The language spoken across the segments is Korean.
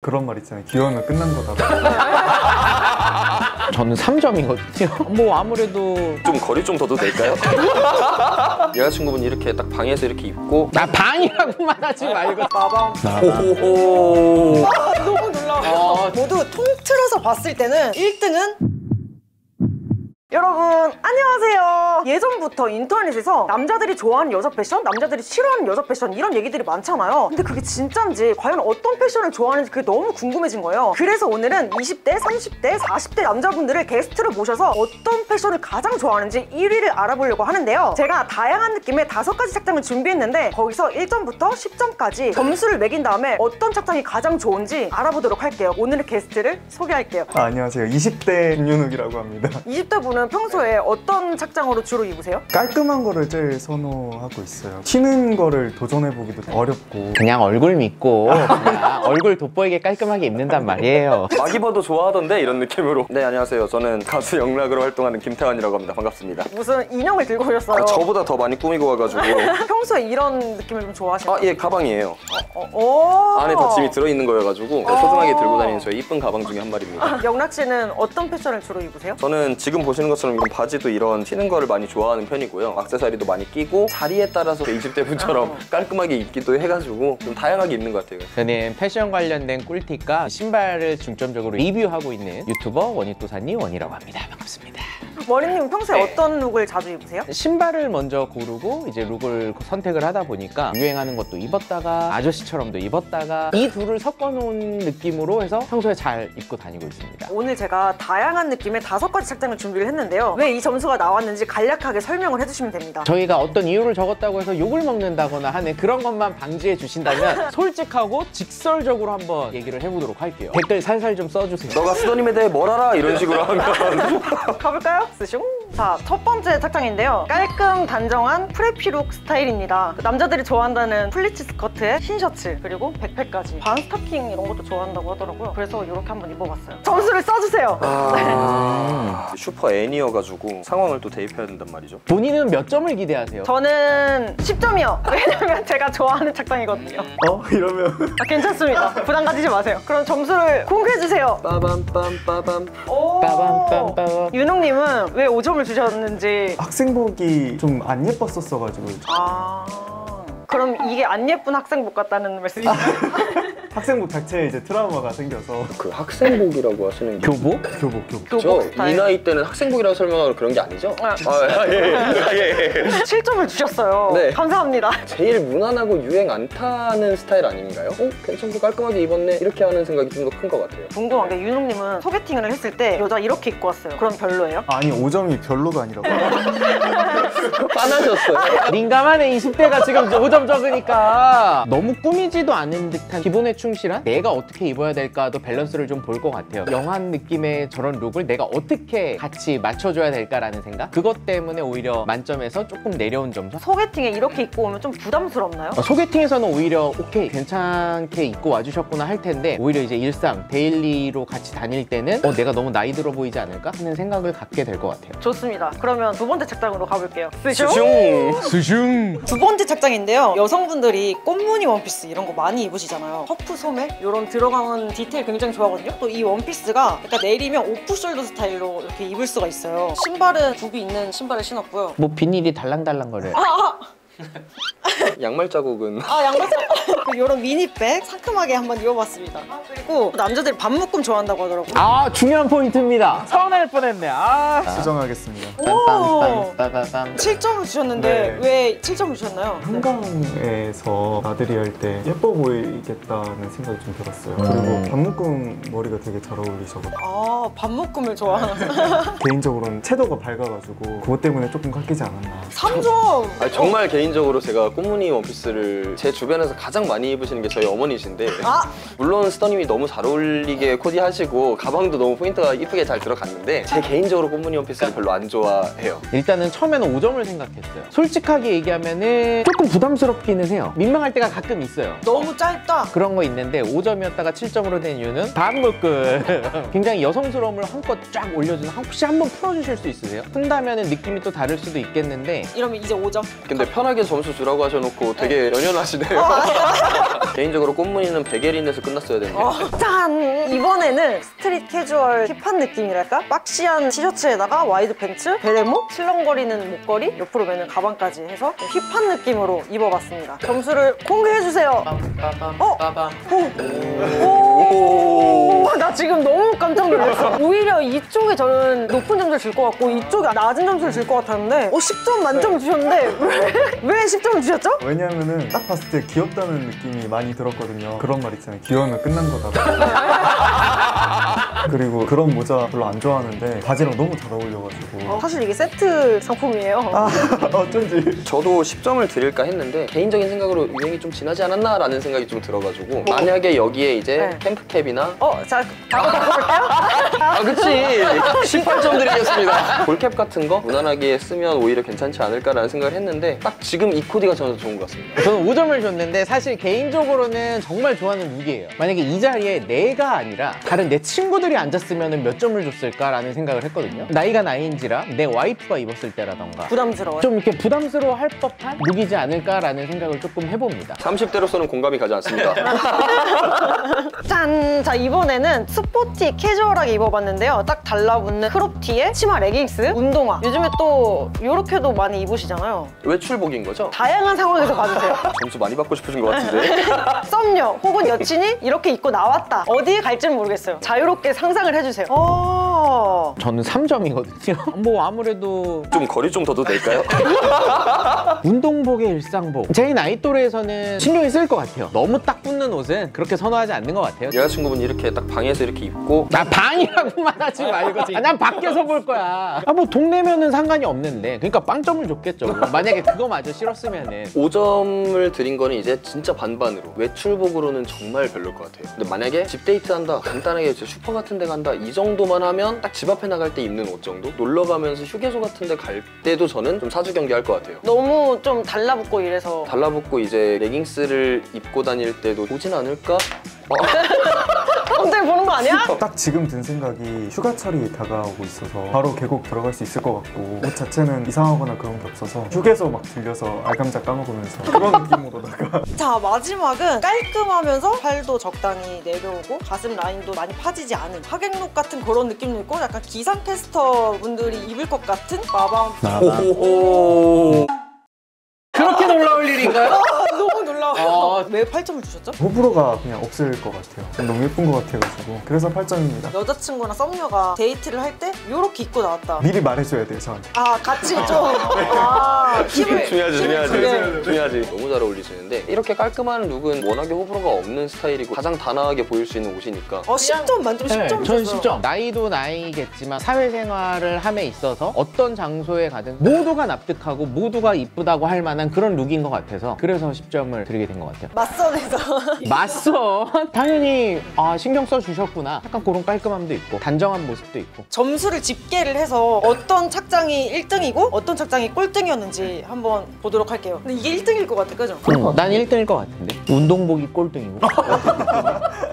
그런 말 있잖아요. 귀여우면 끝난 거다. 저는 3점이거든요. 뭐 아무래도 좀 거리 좀 둬도 될까요? 여자친구분이 이렇게 딱 방에서 이렇게 입고 나 방이라고만 하지 말고 마방 호호호 너무 놀라워요. 모두 통틀어서 봤을 때는 1등은 여러분 안녕하세요. 예전부터 인터넷에서 남자들이 좋아하는 여자 패션 남자들이 싫어하는 여자 패션 이런 얘기들이 많잖아요. 근데 그게 진짠지 과연 어떤 패션을 좋아하는지 그게 너무 궁금해진 거예요. 그래서 오늘은 20대 30대 40대 남자분들을 게스트로 모셔서 어떤 패션을 가장 좋아하는지 1위를 알아보려고 하는데요. 제가 다양한 느낌의 다섯 가지 착장을 준비했는데 거기서 1점부터 10점까지 점수를 매긴 다음에 어떤 착장이 가장 좋은지 알아보도록 할게요. 오늘의 게스트를 소개할게요. 아, 안녕하세요. 20대 김윤욱이라고 합니다. 20대 분은 평소에 어떤 착장으로 주로 입으세요? 깔끔한 거를 제일 선호하고 있어요. 튀는 거를 도전해보기도 어렵고 그냥 얼굴 믿고 그냥 얼굴 돋보이게 깔끔하게 입는단 말이에요. 막 입어도 좋아하던데 이런 느낌으로 네 안녕하세요 저는 가수 영락으로 활동하는 김태환이라고 합니다 반갑습니다 무슨 인형을 들고 오셨어요? 아, 저보다 더 많이 꾸미고 와가지고 평소에 이런 느낌을 좀 좋아하시나요? 아예 가방이에요 어, 오. 안에 다 짐이 들어있는 거여가지고 소중하게 들고 다니는 저의 이쁜 가방 중에 한 마리입니다 영락 씨는 어떤 패션을 주로 입으세요? 저는 지금 보시는 것처럼 이런 바지도 이런 튀는 거를 많이 좋아하는 편이고요 액세서리도 많이 끼고 자리에 따라서 20대 분처럼 깔끔하게 입기도 해가지고 좀 다양하게 입는 것 같아요 저는 패션 관련된 꿀팁과 신발을 중점적으로 리뷰하고 있는 유튜버 원희또사님 원이라고 합니다. 반갑습니다. 머리님 평소에 네. 어떤 look을 자주 입으세요? 신발을 먼저 고르고 이제 look을 선택을 하다 보니까 유행하는 것도 입었다가 아저씨처럼도 입었다가 이 둘을 섞어놓은 느낌으로 해서 평소에 잘 입고 다니고 있습니다. 오늘 제가 다양한 느낌의 다섯 가지 착장을 준비를 했는데 요. 왜 이 점수가 나왔는지 간략하게 설명을 해주시면 됩니다. 저희가 어떤 이유를 적었다고 해서 욕을 먹는다거나 하는 그런 것만 방지해 주신다면 솔직하고 직설적으로 한번 얘기를 해보도록 할게요. 댓글 살살 좀 써주세요. 너가 수도님에 대해 뭘 알아? 이런 식으로 하면 가볼까요? 스슝! 자, 첫 번째 착장인데요. 깔끔 단정한 프레피룩 스타일입니다. 남자들이 좋아한다는 플리츠 스커트에 흰 셔츠, 그리고 백팩까지. 반 스타킹 이런 것도 좋아한다고 하더라고요. 그래서 이렇게 한번 입어봤어요. 점수를 써주세요. 아... 슈퍼 N이어가지고 상황을 또 대입해야 된단 말이죠 본인은 몇 점을 기대하세요? 저는 10점이요. 왜냐면 제가 좋아하는 착장이거든요. 어? 이러면 아, 괜찮습니다. 부담 가지지 마세요. 그럼 점수를 공개해주세요. 빠밤 빰빠밤 오. 빠밤빰빠밤. 윤홍님은 왜 5점을 주셨는지. 학생복이 좀 안 예뻤었어가지고 아. 그럼 이게 안 예쁜 학생복 같다는 말씀이세요? 학생복 자체에 이제 트라우마가 생겨서 그 학생복이라고 하시는 게 교복? 교복 교복 교복 저 스타일. 이 나이 때는 학생복이라고 설명하는 그런 게 아니죠? 아. 아, 예, 예, 예, 예. 7점을 주셨어요. 네. 감사합니다. 제일 무난하고 유행 안 타는 스타일 아닌가요? 어? 괜찮고 깔끔하게 입었네 이렇게 하는 생각이 좀 더 큰 것 같아요 궁금한 게 윤홍님은 소개팅을 했을 때 여자 이렇게 입고 왔어요. 그럼 별로예요? 아니 5점이 별로가 아니라고 화나셨어요 민감하네 20대가 지금 5점 적으니까 너무 꾸미지도 않은 듯한 기본에 충실한 내가 어떻게 입어야 될까도 밸런스를 좀 볼 것 같아요 영한 느낌의 저런 룩을 내가 어떻게 같이 맞춰줘야 될까라는 생각 그것 때문에 오히려 만점에서 조금 내려온 점수 소개팅에 이렇게 입고 오면 좀 부담스럽나요? 어, 소개팅에서는 오히려 오케이 괜찮게 입고 와주셨구나 할 텐데 오히려 이제 일상 daily로 같이 다닐 때는 어 내가 너무 나이 들어 보이지 않을까 하는 생각을 갖게 될 것 같아요 좋습니다. 그러면 두 번째 착장으로 가볼게요. 스슝! 슝 수슝 두 번째 착장인데요. 여성분들이 꽃무늬 원피스 이런 거 많이 입으시잖아요. 퍼프 소매 이런 들어가는 디테일 굉장히 좋아하거든요. 또 이 원피스가 약간 내리면 오프숄더 스타일로 이렇게 입을 수가 있어요. 신발은 굽이 있는 신발을 신었고요. 뭐 비닐이 달랑달랑거려요 아, 아, 양말 자국은 아 양말 이런 미니백 상큼하게 한번 입어봤습니다. 그리고 남자들이 반묶음 좋아한다고 하더라고요. 아 중요한 포인트입니다 서운할 뻔했네 아 수정하겠습니다 오! 빰빰빰빰빰 7점을 주셨는데 네. 왜 7점을 주셨나요? 한강에서 나들이 할 때 예뻐 보이겠다는 생각이 좀 들었어요 음. 그리고 반묶음 머리가 되게 잘 어울리셔가지고 아 반묶음을 좋아하나? 개인적으로는 채도가 밝아가지고 그것 때문에 조금 깎이지 않았나 3점! 아니, 정말 개인적으로 제가 꽃무늬 원피스를 제 주변에서 가장 많이 입으시는 게 저희 어머니신데 아! 물론 스터님이 너무 잘 어울리게 코디하시고 가방도 너무 포인트가 이쁘게 잘 들어갔는데 제 개인적으로 꽃무늬 원피스를 별로 안 좋아 해요 일단은 처음에는 5점을 생각했어요 솔직하게 얘기하면은 조금 부담스럽기는 해요 민망할 때가 가끔 있어요 너무 짧다. 그런 거 있는데 5점이었다가 7점으로 된 이유는 반묶음 굉장히 여성스러움을 한껏 쫙 올려주는 혹시 한번 풀어주실 수 있으세요? 푼다면 느낌이 또 다를 수도 있겠는데 이러면 이제 5점. 근데 편하게 편하게 점수 주라고 하셔놓고 되게 연연하시네요. 개인적으로 꽃무늬는 베게린에서 끝났어야 되는데. 어, 짠! 이번에는 street 캐주얼 힙한 느낌이랄까? 박시한 티셔츠에다가 와이드 팬츠, 베레모, 슬렁거리는 목걸이, 옆으로 매는 가방까지 해서 힙한 느낌으로 입어봤습니다. 점수를 공개해주세요. 어? 오, 나 지금 너무 깜짝 놀랐어. 오히려 이쪽에 저는 높은 점수를 줄 것 같고 이쪽에 낮은 점수를 줄 것 같았는데 어, 10점 만점 주셨는데 왜, 왜 10점 주셨죠? 왜냐면은 딱 봤을 때 귀엽다는 느낌이 많이 들었거든요. 그런 말 있잖아요. 귀여우면 끝난 거다. 그리고 그런 모자 별로 안 좋아하는데 바지랑 너무 잘 어울려가지고 어, 사실 이게 세트 상품이에요. 아 어쩐지 저도 10점을 드릴까 했는데 개인적인 생각으로 유행이 좀 지나지 않았나 라는 생각이 좀 들어가지고 만약에 여기에 이제 네. 캠프캡이나 어, 자, 바로 바꿔볼게요. 아 그치 18점 드리겠습니다 ball cap 같은 거 무난하게 쓰면 오히려 괜찮지 않을까라는 생각을 했는데 딱 지금 이 코디가 저는 좋은 것 같습니다 저는 5점을 줬는데 사실 개인적으로는 정말 좋아하는 룩이에요. 만약에 이 자리에 내가 아니라 다른 내 친구들이 앉았으면 몇 점을 줬을까라는 생각을 했거든요. 나이가 나이인지라 내 와이프가 입었을 때라던가 부담스러워요. 좀 이렇게 부담스러워 할 법한 룩이지 않을까라는 생각을 조금 해봅니다. 30대로서는 공감이 가지 않습니다 짠! 자, 이번에는 스포티 캐주얼하게 입어봤는데요. 딱 달라붙는 crop 티에 치마 레깅스, 운동화. 요즘에 또 이렇게도 많이 입으시잖아요. 외출복인 거죠? 다양한 상황에서 봐주세요. 점수 많이 받고 싶으신 것 같은데 썸녀 혹은 여친이 이렇게 입고 나왔다. 어디에 갈지는 모르겠어요. 자유롭게 상상을 해주세요. 어. 저는 3점이거든요. 뭐 아무래도 좀 거리 좀 둬도 될까요? 운동복의 일상복. 제 나이 또래에서는 신경이 쓸 것 같아요. 너무 딱 붙는 옷은 그렇게 선호하지 않는 것 같아요. 여자친구분 이렇게 딱 방에서 이렇게 입고 나 방이라고만 하지 말고 아, 난 밖에서 볼 거야. 아 뭐 동네면은 상관이 없는데 그러니까 빵점을 줬겠죠. 만약에 그거마저 싫었으면은 5점을 드린 거는 이제 진짜 반반으로 외출복으로는 정말 별로일 것 같아요 근데 만약에 집 데이트 한다 간단하게 이제 슈퍼 같은 데 간다 이 정도만 하면 딱 집 앞에 나갈 때 입는 옷 정도? 놀러 가면서 휴게소 같은 데 갈 때도 저는 좀 사주 경계할 것 같아요. 너무 좀 달라붙고 이래서. 달라붙고 이제 레깅스를 입고 다닐 때도 보진 않을까? 깜 짝이 보는 거 아니야? 딱 지금 든 생각이 휴가철이 다가오고 있어서 바로 계곡 들어갈 수 있을 것 같고 옷 자체는 이상하거나 그런 게 없어서 휴게소 막 들려서 알감자 까먹으면서 그런 느낌으로다가. 자 마지막은 깔끔하면서 팔도 적당히 내려오고 가슴 라인도 많이 파지지 않은 하객룩 같은 그런 느낌도 있고 약간 기상캐스터 분들이 입을 것 같은 마방. 오호 그렇게 놀라울 일인가요? 아, 너무 놀라워요 어. 왜 8점을 주셨죠? 호불호가 그냥 없을 것 같아요. 너무 예쁜 것 같아가지고 그래서 8점입니다. 여자친구나 썸녀가 데이트를 할 때 이렇게 입고 나왔다. 미리 말해줘야 돼요 저한테 아 같이 좀. 아, 팁을 중요하지 중요하지. 네. 중요하지. 너무 잘 어울리시는데 이렇게 깔끔한 룩은 워낙에 호불호가 없는 스타일이고 가장 단아하게 보일 수 있는 옷이니까. 어 10점 만점 10점 네, 저는 주셨어요. 10점. 나이도 나이겠지만 사회생활을 함에 있어서 어떤 장소에 가든 모두가 납득하고 모두가 이쁘다고 할 만한 그런 룩인 것 같아서 그래서 10점을 드리게 된 것 같아요. 맞선에서 맞어. 당연히 아 신경 써 주셨구나. 약간 그런 깔끔함도 있고 단정한 모습도 있고. 점수를 집계를 해서 어떤 착장이 1등이고 어떤 착장이 꼴등이었는지 한번 보도록 할게요 근데 이게 1등일 것 같아 그죠? 음, 난 1등일 것 같은데. 운동복이 꼴등이고.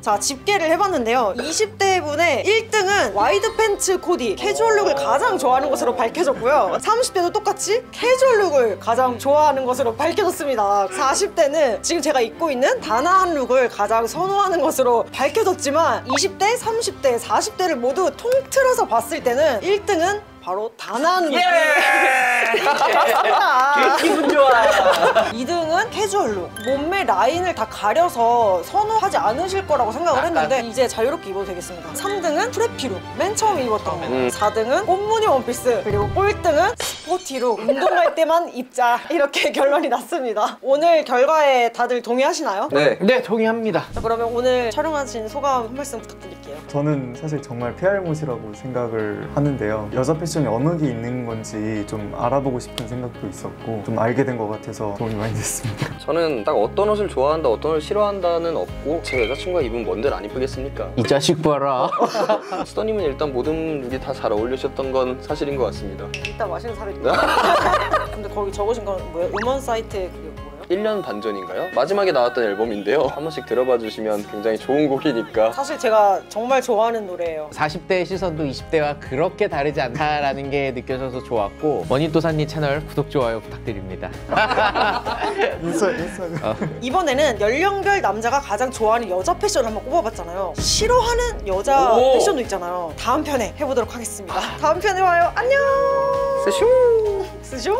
자 집계를 해봤는데요. 20대 분의 1등은 와이드 팬츠 코디 캐주얼룩을 가장 좋아하는 것으로 밝혀졌고요. 30대도 똑같이 캐주얼룩을 가장 좋아하는 것으로 밝혀졌습니다. 40대는 지금 제가 입고 있는 단아한 룩을 가장 선호하는 것으로 밝혀졌지만 20대, 30대, 40대를 모두 통틀어서 봤을 때는 1등은 바로 단아한 룩이 아. 기분 좋아. 2등은 캐주얼룩. 몸매 라인을 다 가려서 선호하지 않으실 거라고 생각을 했는데 이제 자유롭게 입어도 되겠습니다. 3등은 프레피룩. 맨 처음에 입었던 거 음. 4등은 꽃무늬 원피스. 그리고 꼴등은 스포티룩. 운동할 때만 입자. 이렇게 결론이 났습니다. 오늘 결과에 다들 동의하시나요? 네. 네, 동의합니다. 자 그러면 오늘 촬영하신 소감 한 말씀 부탁드릴게요. 저는 사실 정말 PR못이라고 생각을 하는데요. 여자 패션 이 어느 게 있는 건지 좀 알아보고 싶은 생각도 있었고 좀 알게 된 것 같아서 도움이 많이 됐습니다. 저는 딱 어떤 옷을 좋아한다 어떤 옷을 싫어한다는 없고 제 여자친구가 입으면 뭔들 안 이쁘겠습니까? 이 자식 봐라. 수더님은 일단 모든 룩이 다잘 어울리셨던 건 사실인 것 같습니다 이따 마시는 사람이 근데 거기 적으신 건 뭐예요? 음원 사이트에 그게 뭐예요? 1년 반 전인가요? 마지막에 나왔던 앨범인데요. 한 번씩 들어봐 주시면 굉장히 좋은 곡이니까. 사실 제가 정말 좋아하는 노래예요. 40대의 시선도 20대와 그렇게 다르지 않다라는 게 느껴져서 좋았고 머니또사님 채널 구독 좋아요 부탁드립니다. 인사 인사. 이번에는 연령별 남자가 가장 좋아하는 여자 패션을 한번 꼽아봤잖아요. 싫어하는 여자 오. 패션도 있잖아요. 다음 편에 해보도록 하겠습니다. 다음 편에 봐요. 안녕! 세슈 스숑